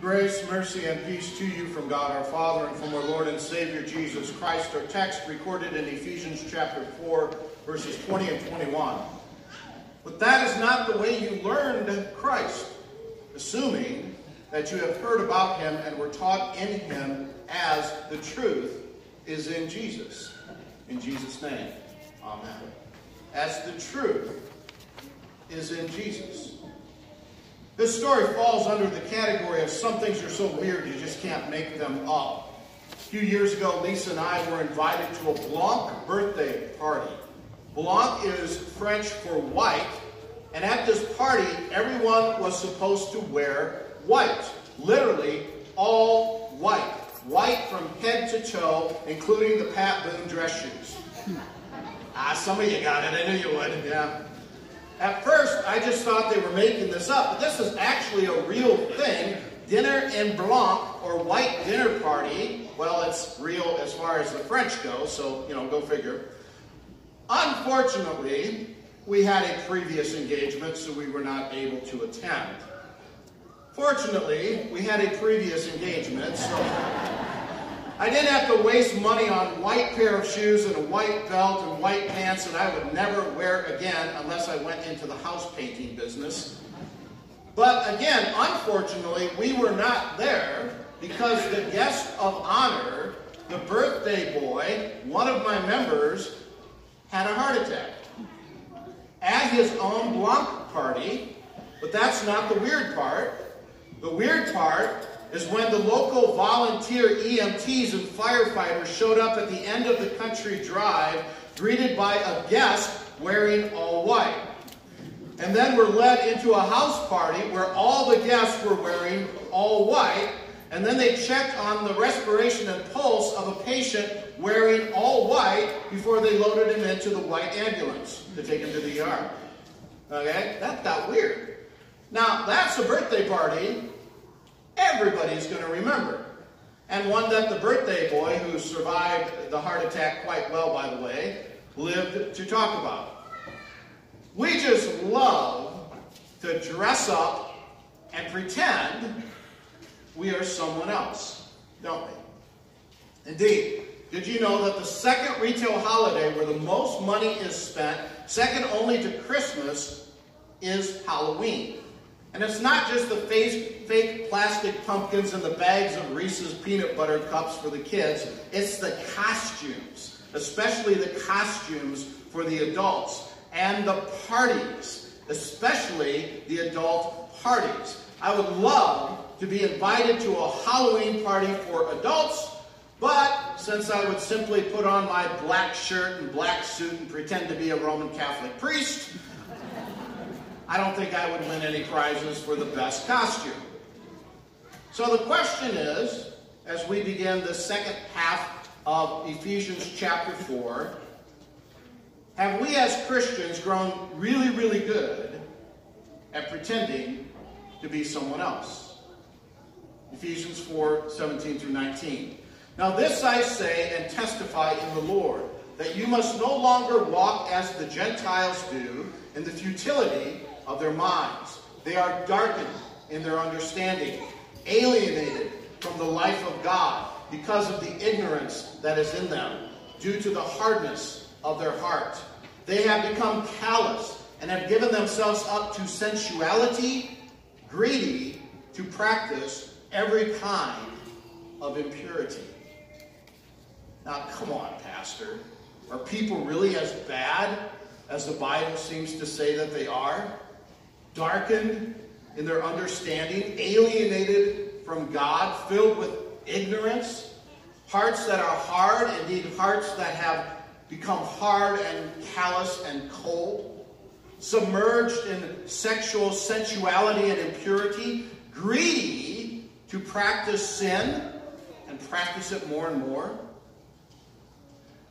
Grace, mercy, and peace to you from God our Father and from our Lord and Savior Jesus Christ. Our text recorded in Ephesians chapter 4, verses 20 and 21. But that is not the way you learned Christ, assuming that you have heard about him and were taught in him as the truth is in Jesus. In Jesus' name, amen. As the truth is in Jesus. This story falls under the category of some things are so weird you just can't make them up. A few years ago, Lisa and I were invited to a Blanc birthday party. Blanc is French for white, and at this party, everyone was supposed to wear white. Literally, all white. White from head to toe, including the Pat Boone dress shoes. Ah, some of you got it. I knew you would. Yeah. At first, I just thought they were making this up, but this is actually a real thing. Dinner en blanc, or white dinner party. Well, it's real as far as the French go, so, you know, go figure. Unfortunately, we had a previous engagement, so we were not able to attend. Fortunately, we had a previous engagement, so I didn't have to waste money on white pair of shoes and a white belt and white pants that I would never wear again unless I went into the house painting business. But again, unfortunately, we were not there because the guest of honor, the birthday boy, one of my members, had a heart attack at his own block party. But that's not the weird part. The weird part is when the local volunteer EMTs and firefighters showed up at the end of the country drive, greeted by a guest wearing all white. And then were led into a house party where all the guests were wearing all white, and then they checked on the respiration and pulse of a patient wearing all white before they loaded him into the white ambulance to take him to the ER. Okay? That weird. Now, that's a birthday party everybody's going to remember. And one that the birthday boy, who survived the heart attack quite well, by the way, lived to talk about. We just love to dress up and pretend we are someone else, don't we? Indeed. Did you know that the second retail holiday where the most money is spent, second only to Christmas, is Halloween? And it's not just the fake, plastic pumpkins and the bags of Reese's peanut butter cups for the kids. It's the costumes, especially the costumes for the adults, and the parties, especially the adult parties. I would love to be invited to a Halloween party for adults, but since I would simply put on my black shirt and black suit and pretend to be a Roman Catholic priest, I don't think I would win any prizes for the best costume. So the question is, as we begin the second half of Ephesians chapter 4, have we as Christians grown really, really good at pretending to be someone else? Ephesians 4, 17 through 19. Now this I say and testify in the Lord, that you must no longer walk as the Gentiles do in the futility of their minds. They are darkened in their understanding, alienated from the life of God because of the ignorance that is in them, due to the hardness of their heart. They have become callous and have given themselves up to sensuality, greedy to practice every kind of impurity. Now, come on, Pastor. Are people really as bad as the Bible seems to say that they are? Darkened in their understanding, alienated from God, filled with ignorance, hearts that are hard, indeed hearts that have become hard and callous and cold, submerged in sexual sensuality and impurity, greedy to practice sin and practice it more and more.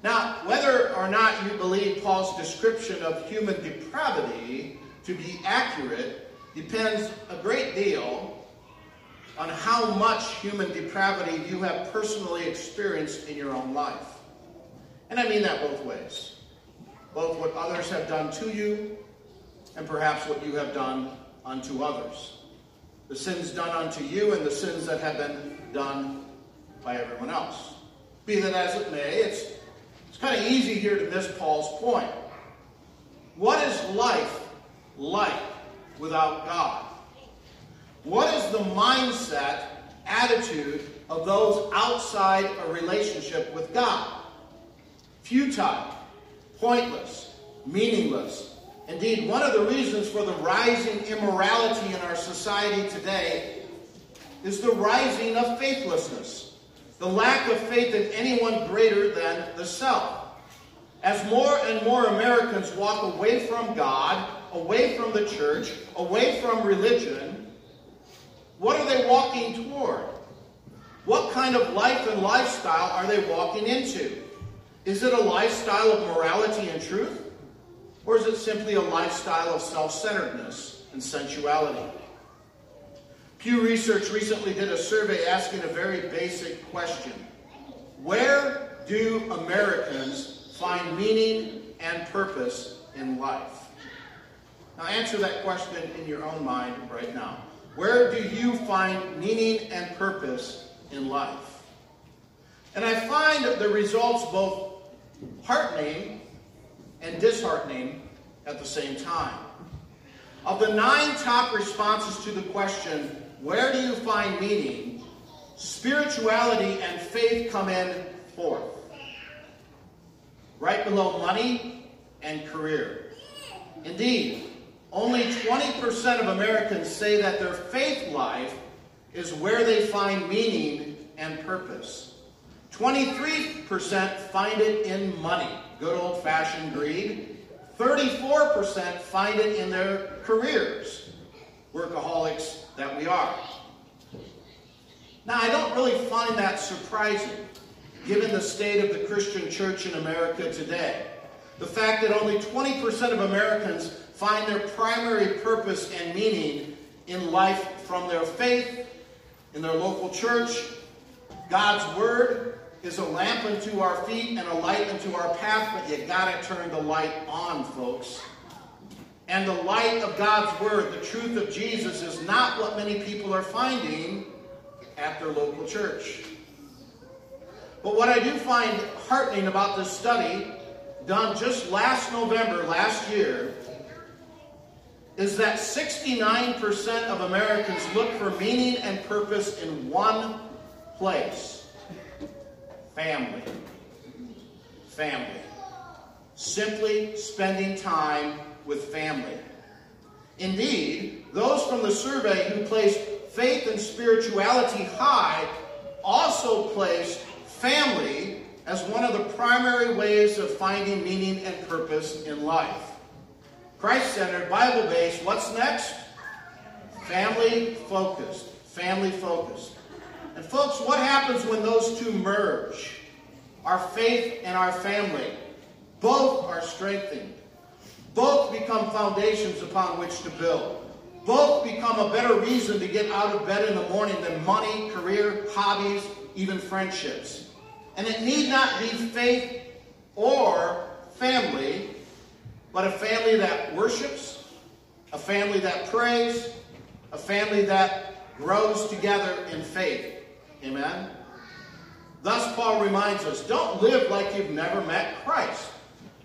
Now, whether or not you believe Paul's description of human depravity to be accurate depends a great deal on how much human depravity you have personally experienced in your own life. And I mean that both ways. Both what others have done to you and perhaps what you have done unto others. the sins done unto you and the sins that have been done by everyone else. Be that as it may, it's, it's kind of easy here to miss Paul's point. What is life like without God? What is the mindset, attitude of those outside a relationship with God? Futile, pointless, meaningless. Indeed, one of the reasons for the rising immorality in our society today is the rising of faithlessness, the lack of faith in anyone greater than the self. As more and more Americans walk away from God, away from the church, away from religion, what are they walking toward? What kind of life and lifestyle are they walking into? Is it a lifestyle of morality and truth? Or is it simply a lifestyle of self centeredness and sensuality? Pew Research recently did a survey asking a very basic question Where do Americans find meaning and purpose in life? Now, answer that question in your own mind right now. Where do you find meaning and purpose in life? And I find the results both heartening and disheartening at the same time. Of the nine top responses to the question, where do you find meaning? Spirituality and faith come in fourth. Right below money and career. Indeed, only 20% of Americans say that their faith life is where they find meaning and purpose. 23% find it in money, good old fashioned greed. 34% find it in their careers, workaholics that we are. Now, I don't really find that surprising, given the state of the Christian church in America today. The fact that only 20% of Americans find their primary purpose and meaning in life from their faith, in their local church, God's Word, is a lamp unto our feet and a light unto our path, but you gotta turn the light on, folks. And the light of God's Word, the truth of Jesus, is not what many people are finding at their local church. But what I do find heartening about this study, done just last November, last year, is that 69% of Americans look for meaning and purpose in one place Family. Family. Simply spending time with family. Indeed, those from the survey who placed faith and spirituality high also placed family as one of the primary ways of finding meaning and purpose in life. Christ centered, Bible based, what's next? Family focused. Family focused. And folks, what happens when those two merge? Our faith and our family. Both are strengthened. Both become foundations upon which to build. Both become a better reason to get out of bed in the morning than money, career, hobbies, even friendships. And it need not be faith or family, but a family that worships, a family that prays, a family that grows together in faith. Amen? Thus, Paul reminds us don't live like you've never met Christ.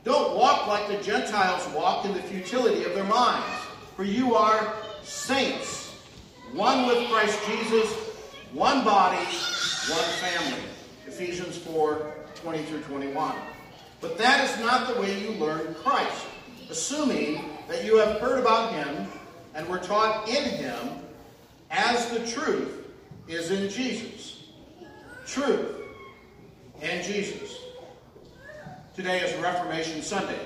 Don't walk like the Gentiles walk in the futility of their minds. For you are saints, one with Christ Jesus, one body, one family. Ephesians 4 20 through 21. But that is not the way you learn Christ, assuming that you have heard about him and were taught in him as the truth is in Jesus. Truth and Jesus. Today is Reformation Sunday.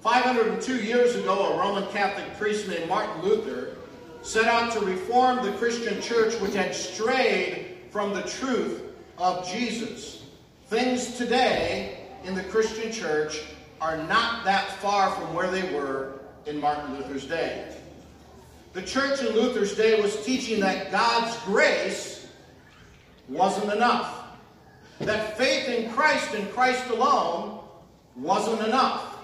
502 years ago, a Roman Catholic priest named Martin Luther set out to reform the Christian church which had strayed from the truth of Jesus. Things today in the Christian church are not that far from where they were in Martin Luther's day. The church in Luther's day was teaching that God's grace wasn't enough. That faith in Christ and Christ alone wasn't enough.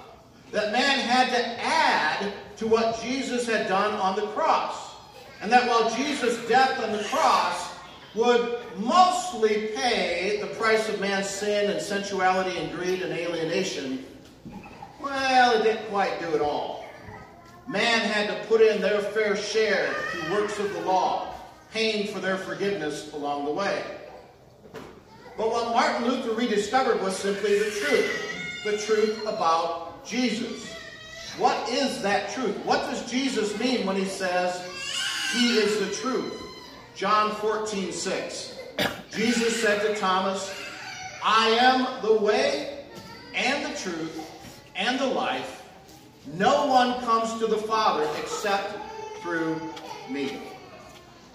That man had to add to what Jesus had done on the cross. And that while Jesus' death on the cross would mostly pay the price of man's sin and sensuality and greed and alienation, well, it didn't quite do it all. Man had to put in their fair share through works of the law, paying for their forgiveness along the way. But what Martin Luther rediscovered was simply the truth. The truth about Jesus. What is that truth? What does Jesus mean when he says he is the truth? John 14, 6. Jesus said to Thomas, I am the way and the truth and the life. No one comes to the Father except through me.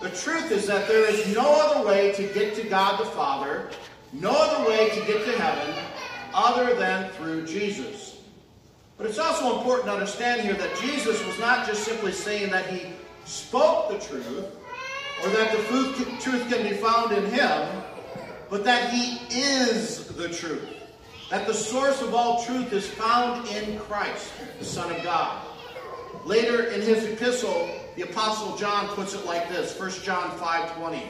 The truth is that there is no other way to get to God the Father no other way to get to heaven other than through Jesus. But it's also important to understand here that Jesus was not just simply saying that he spoke the truth or that the truth can be found in him, but that he is the truth. That the source of all truth is found in Christ, the Son of God. Later in his epistle, the Apostle John puts it like this, 1 John 5.20.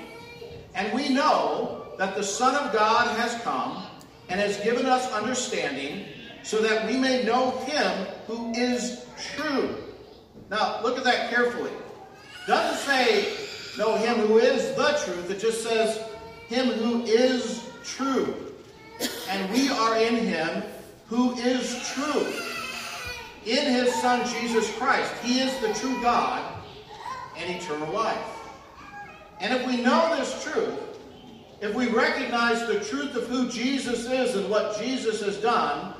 And we know that the Son of God has come and has given us understanding so that we may know him who is true. Now, look at that carefully. Doesn't say know him who is the truth. It just says him who is true. And we in him who is true. In his Son, Jesus Christ. He is the true God and eternal life. And if we know this truth, if we recognize the truth of who Jesus is and what Jesus has done,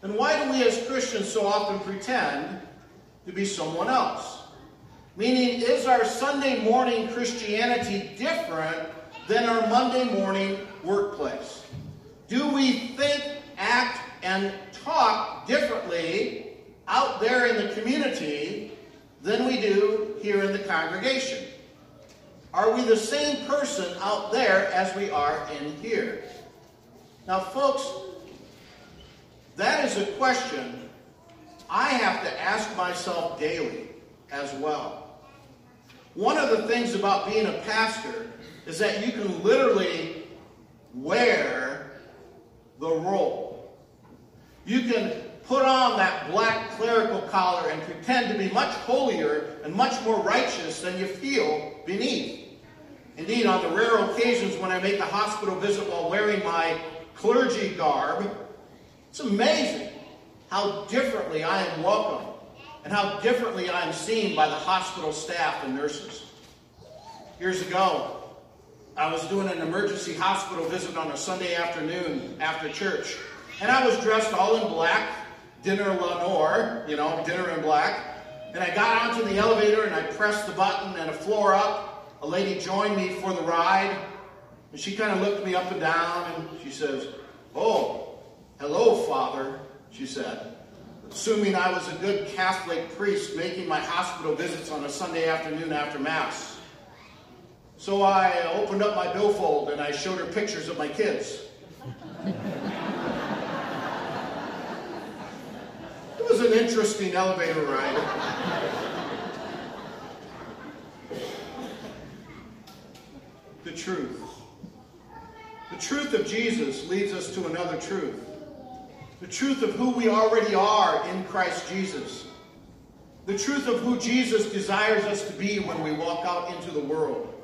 then why do we as Christians so often pretend to be someone else? Meaning, is our Sunday morning Christianity different than our Monday morning workplace? Do we think, act, and talk differently out there in the community than we do here in the congregation? Are we the same person out there as we are in here? Now, folks, that is a question I have to ask myself daily as well. One of the things about being a pastor is that you can literally wear the role. You can put on that black clerical collar and pretend to be much holier and much more righteous than you feel beneath. Indeed, on the rare occasions when I make a hospital visit while wearing my clergy garb, it's amazing how differently I am welcomed and how differently I am seen by the hospital staff and nurses. Years ago, I was doing an emergency hospital visit on a Sunday afternoon after church, and I was dressed all in black, dinner en noir, you know, dinner in black, and I got onto the elevator and I pressed the button and a floor up, a lady joined me for the ride, and she kind of looked me up and down, and she says, Oh, hello, Father, she said, assuming I was a good Catholic priest making my hospital visits on a Sunday afternoon after Mass. So I opened up my billfold and I showed her pictures of my kids. it was an interesting elevator ride. the truth. The truth of Jesus leads us to another truth. The truth of who we already are in Christ Jesus. The truth of who Jesus desires us to be when we walk out into the world.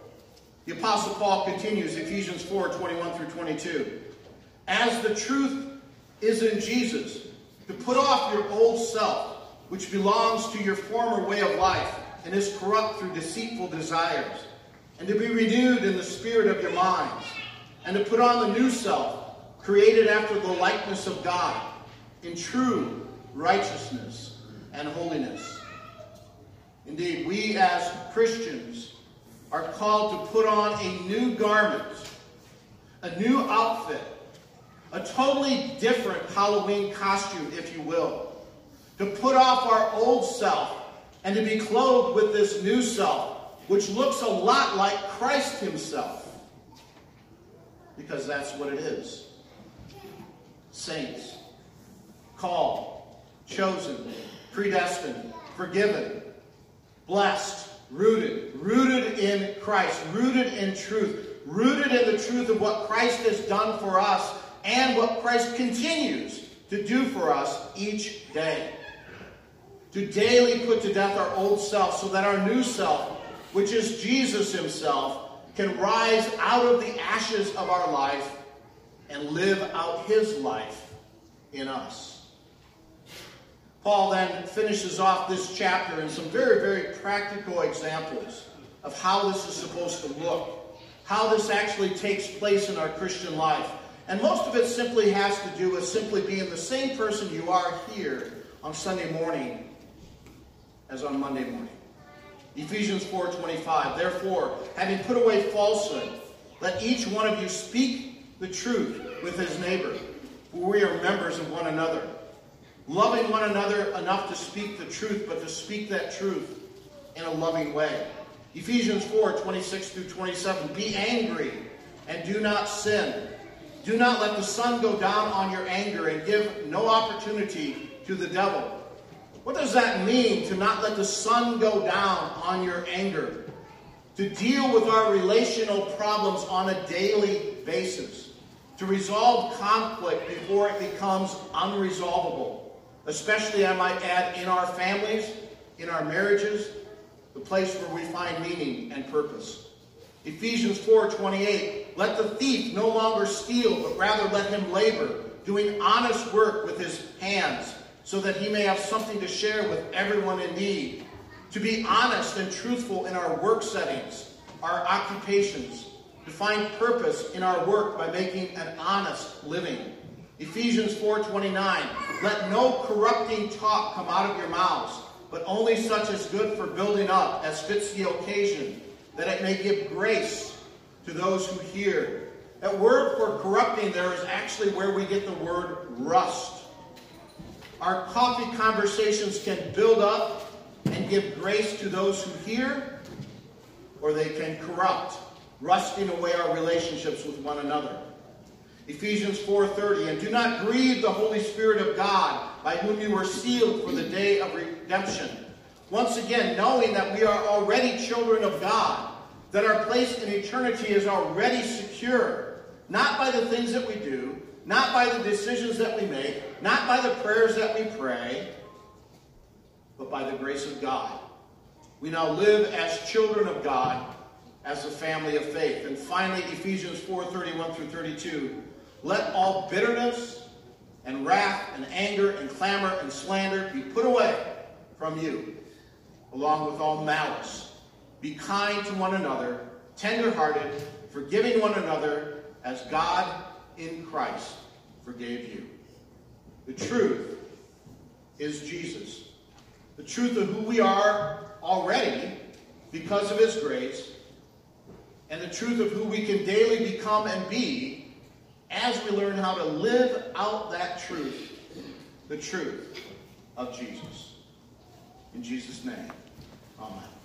The Apostle Paul continues, Ephesians 4, 21 through 22. As the truth is in Jesus, to put off your old self, which belongs to your former way of life and is corrupt through deceitful desires and to be renewed in the spirit of your minds, and to put on the new self, created after the likeness of God, in true righteousness and holiness. Indeed, we as Christians are called to put on a new garment, a new outfit, a totally different Halloween costume, if you will, to put off our old self and to be clothed with this new self which looks a lot like Christ himself. Because that's what it is. Saints, called, chosen, predestined, forgiven, blessed, Rooted. Rooted in Christ. Rooted in truth. Rooted in the truth of what Christ has done for us and what Christ continues to do for us each day. To daily put to death our old self so that our new self, which is Jesus himself, can rise out of the ashes of our life and live out his life in us. Paul then finishes off this chapter in some very, very practical examples of how this is supposed to look, how this actually takes place in our Christian life. And most of it simply has to do with simply being the same person you are here on Sunday morning as on Monday morning. Ephesians 4:25 Therefore, having put away falsehood, let each one of you speak the truth with his neighbor, for we are members of one another. Loving one another enough to speak the truth, but to speak that truth in a loving way. Ephesians 4, 26 through 27. Be angry and do not sin. Do not let the sun go down on your anger and give no opportunity to the devil. What does that mean to not let the sun go down on your anger? To deal with our relational problems on a daily basis. To resolve conflict before it becomes unresolvable especially, I might add, in our families, in our marriages, the place where we find meaning and purpose. Ephesians 4:28, let the thief no longer steal, but rather let him labor, doing honest work with his hands, so that he may have something to share with everyone in need. To be honest and truthful in our work settings, our occupations, to find purpose in our work by making an honest living. Ephesians 4:29 Let no corrupting talk come out of your mouths, but only such as good for building up as fits the occasion, that it may give grace to those who hear. That word for corrupting there is actually where we get the word rust. Our coffee conversations can build up and give grace to those who hear, or they can corrupt, rusting away our relationships with one another. Ephesians 4:30 and do not grieve the Holy Spirit of God by whom you were sealed for the day of redemption. Once again, knowing that we are already children of God, that our place in eternity is already secure, not by the things that we do, not by the decisions that we make, not by the prayers that we pray, but by the grace of God. We now live as children of God, as a family of faith. And finally, Ephesians 4:31 through 32 let all bitterness and wrath and anger and clamor and slander be put away from you, along with all malice. Be kind to one another, tenderhearted, forgiving one another, as God in Christ forgave you. The truth is Jesus. The truth of who we are already because of his grace, and the truth of who we can daily become and be as we learn how to live out that truth, the truth of Jesus. In Jesus' name, amen.